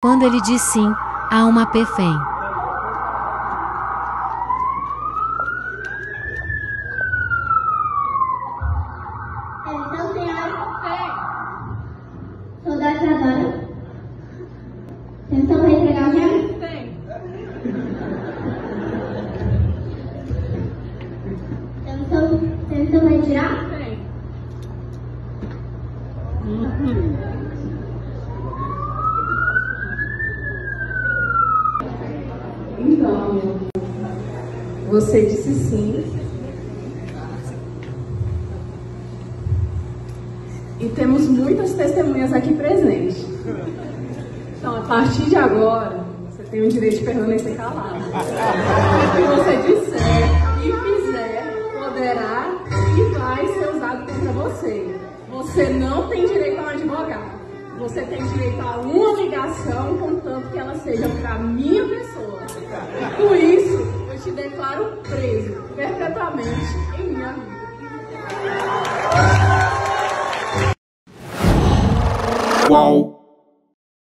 Quando ele diz sim, há uma PFEM. Atenção, senhora. Soldado Isadora. Atenção Então, você disse sim. E temos muitas testemunhas aqui presentes. Então, a partir de agora, você tem o direito de permanecer calado. O que você disser e fizer poderá e vai ser usado contra você. Você não tem direito a um advogado. Você tem direito a uma ligação, contanto que ela seja para a declaro preso perpetuamente em minha vida. Qual?